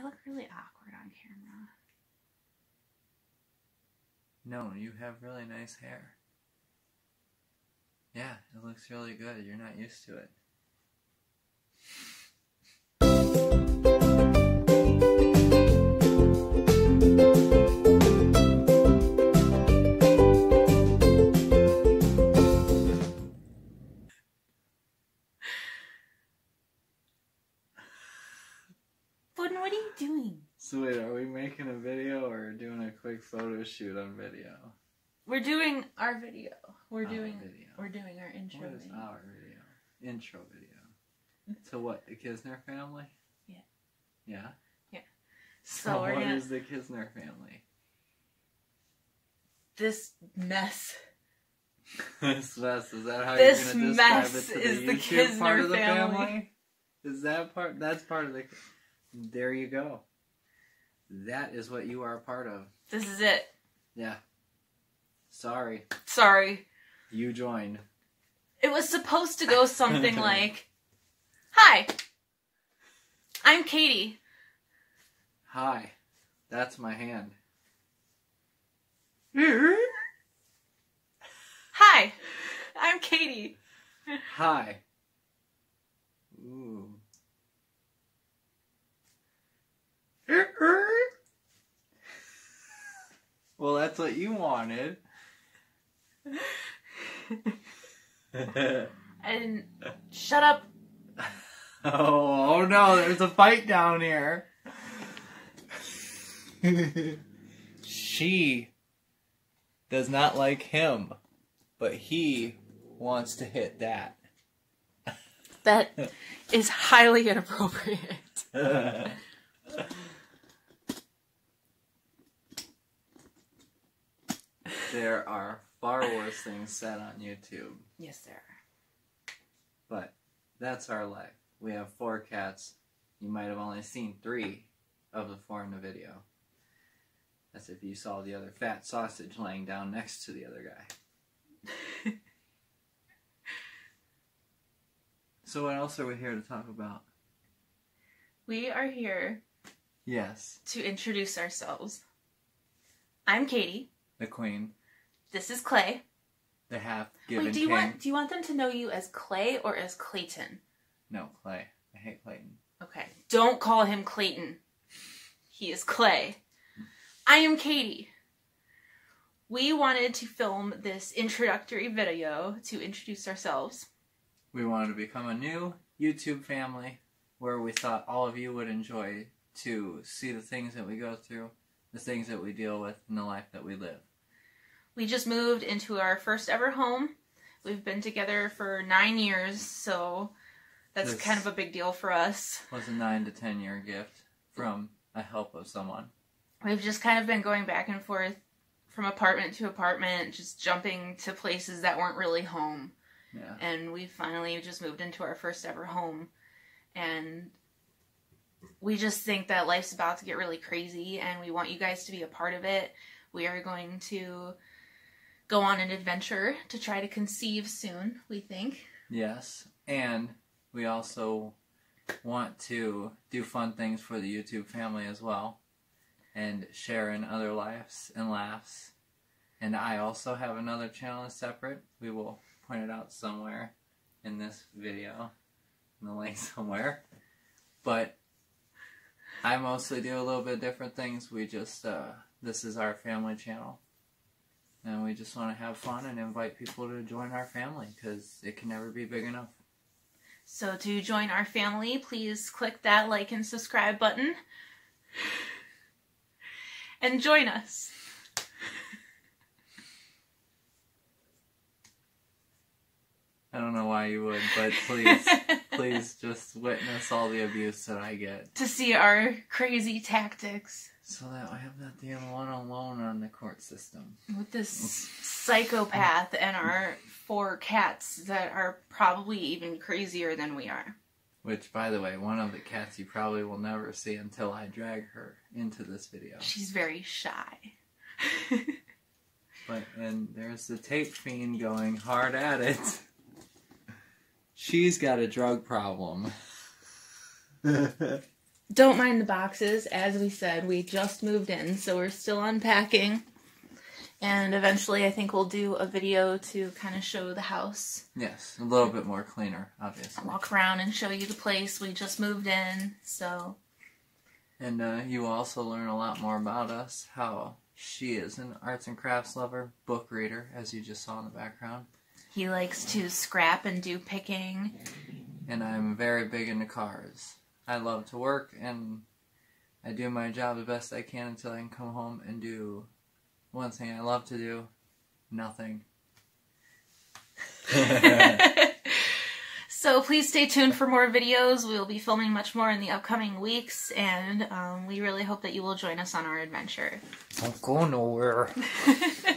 I look really awkward on camera. No, you have really nice hair. Yeah, it looks really good. You're not used to it. Doing? So wait, are we making a video or doing a quick photo shoot on video? We're doing our video. We're Our doing video. we're doing our intro What is video. our video? Intro video. To what? The Kisner family? Yeah. Yeah? So So we're what gonna is the Kisner family? this mess. this mess, is that how This you're gonna describe mess it to is the the YouTube part of the family. family? Is that part? That's part of the. There you go. That is what you are a part of. This is it. Yeah. Sorry, Sorry. you joined. It was supposed to go something like Hi. I'm Katie. Hi, that's my hand. Mm-hmm. Hi. I'm Katie. Hi. Ooh. Well, that's what you wanted. And shut up. oh, oh no, there's a fight down here. she does not like him, but he wants to hit that. That is highly inappropriate. There are far worse things said on YouTube, Yes, sir. but that's our life. We have four cats. You might have only seen three of the four in the video. That's if you saw the other fat sausage laying down next to the other guy. So, what else are we here to talk about? We are here Yes, to introduce ourselves. I'm Katie. the queen, This is Clay. the half given Wait, do you king. want do you want them to know you as Clay or as Clayton? No, Clay. I hate Clayton. Okay. Don't call him Clayton. He is Clay. I am Katie. We wanted to film this introductory video to introduce ourselves. We wanted to become a new YouTube family where we thought all of you would enjoy to see the things that we go through, the things that we deal with, and the life that we live. We just moved into our first ever home. We've been together for nine years, so that's This- kind of a big deal for us. Was a nine to ten year gift from a help of someone. We've just kind of been going back and forth from apartment to apartment, just jumping to places that weren't really home. Yeah. And we finally just moved into our first ever home. And we just think that life's about to get really crazy, and we want you guys to be a part of it. We are going to go on an adventure to try to conceive soon, we think. Yes. And we also want to do fun things for the YouTube family as well and share in other lives and laughs. And I also have another channel separate. We will point it out somewhere in this video, in the link somewhere. But I mostly do a little bit different things. We just, uh, this is our family channel. And we just want to have fun and invite people to join our family because it can never be big enough. So, to join our family, please click that like and subscribe button and join us. I don't know why you would, but please, please just witness all the abuse that I get. to see our crazy tactics So that I have that damn one alone on the court system. with this psychopath and our four cats that are probably even crazier than we are. Which, by the way, one of the cats you probably will never see until I drag her into this video. She's very shy. But, and there's the tape fiend going hard at it. She's got a drug problem. don't mind the boxes. As we said, we just moved in, so we're still unpacking. And eventually, I think we'll do a video to kind of show the house. Yes, a little bit more cleaner, obviously. Walk around and show you the place. We just moved in, so. And uh, you also learn a lot more about us, how she is an arts and crafts lover, book reader, as you just saw in the background. He likes to scrap and do picking. And I'm very big into cars. I love to work and I do my job the best I can until I can come home and do one thing I love to do nothing. so please stay tuned for more videos. We will be filming much more in the upcoming weeks, and um, we really hope that you will join us on our adventure. Don't go nowhere.